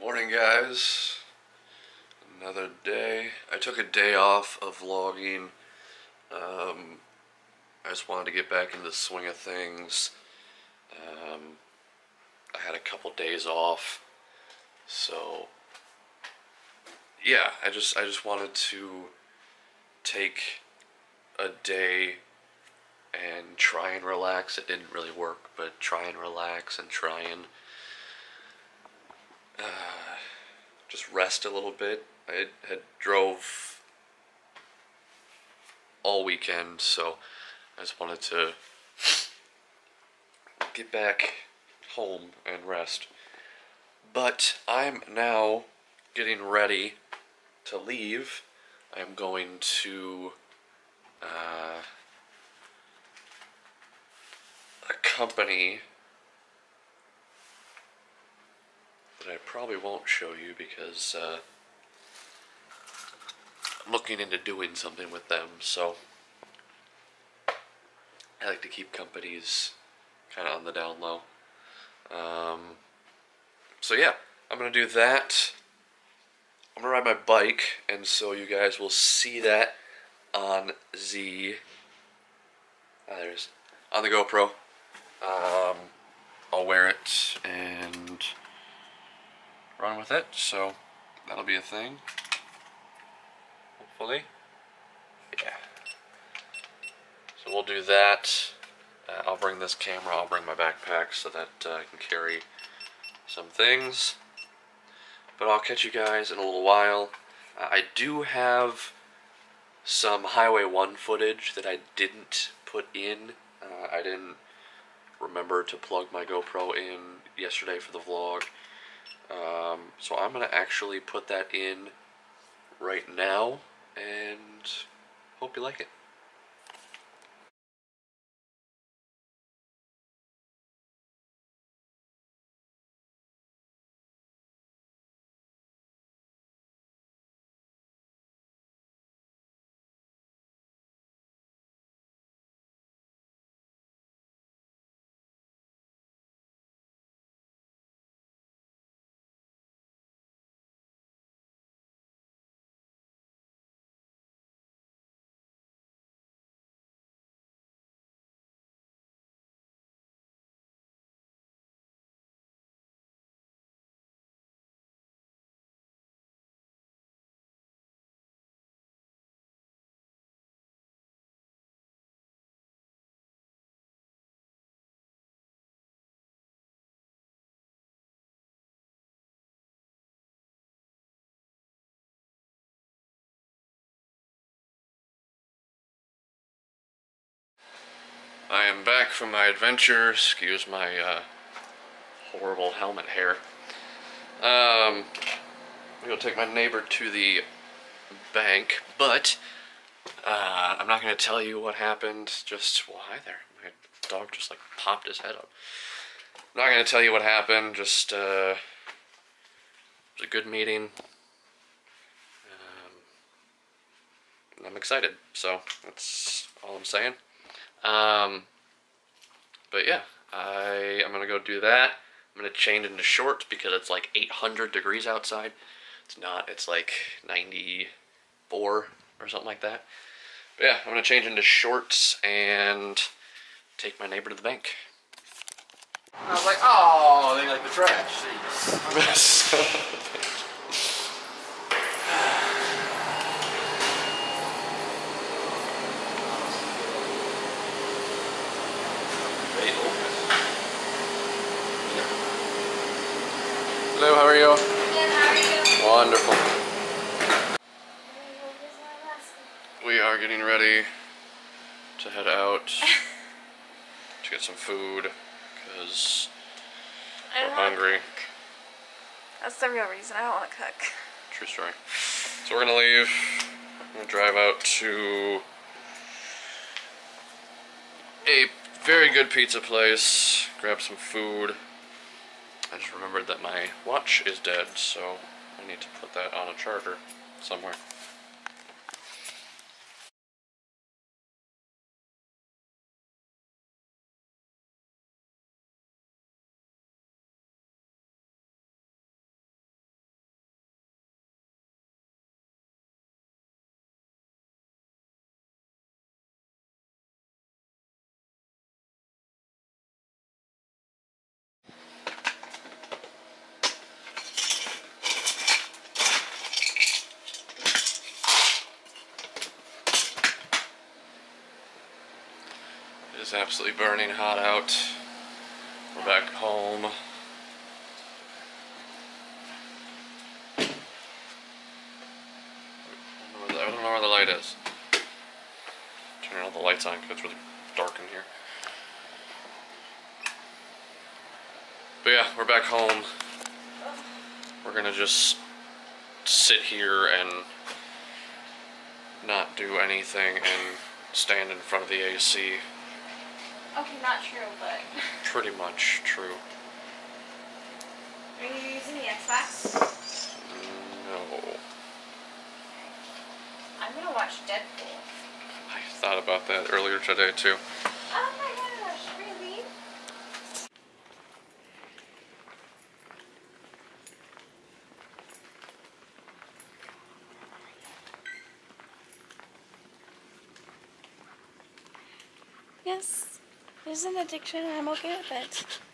Morning, guys. Another day. I took a day off of vlogging. Um, I just wanted to get back into the swing of things. Um, I had a couple days off, so yeah, I just I just wanted to take a day and try and relax. It didn't really work, but try and relax and try and uh, just rest a little bit. I had drove all weekend, so I just wanted to get back home and rest. But I'm now getting ready to leave. I'm going to uh, a company I probably won't show you because uh, I'm looking into doing something with them. So I like to keep companies kind of on the down low. Um, so yeah, I'm gonna do that. I'm gonna ride my bike, and so you guys will see that on the ah, there's on the GoPro. Um, I'll wear it and run with it, so that'll be a thing. Hopefully, yeah. So we'll do that. Uh, I'll bring this camera. I'll bring my backpack so that uh, I can carry some things. But I'll catch you guys in a little while. Uh, I do have some Highway 1 footage that I didn't put in. Uh, I didn't remember to plug my GoPro in yesterday for the vlog. Um, so I'm going to actually put that in right now and hope you like it. I am back from my adventure. Excuse my uh, horrible helmet hair. Um, I'm gonna take my neighbor to the bank, but uh, I'm not gonna tell you what happened. Just well, hi there. My dog just like popped his head up. I'm not gonna tell you what happened. Just uh, it was a good meeting. Um, I'm excited. So that's all I'm saying. Um, but yeah, I I'm gonna go do that. I'm gonna change into shorts because it's like 800 degrees outside. It's not. It's like 94 or something like that. But yeah, I'm gonna change into shorts and take my neighbor to the bank. I was like, oh, they like the trash. how are you? Good, how are you? Wonderful. Where's my mask? We are getting ready to head out to get some food because we're hungry. That's the real reason I don't want to cook. True story. So we're gonna leave. I'm gonna drive out to a very good pizza place, grab some food. I just remembered that my watch is dead, so I need to put that on a charger somewhere. Is absolutely burning hot out. We're back home. I don't know where the- light is. Turning all the lights on because it's really dark in here. But yeah, we're back home. We're gonna just sit here and not do anything and stand in front of the AC. Okay, not true, but. Pretty much true. Are you using the Xbox? No. I'm gonna watch Deadpool. I thought about that earlier today too. Oh my gosh, really? Yes, there's an addiction I'm okay with it.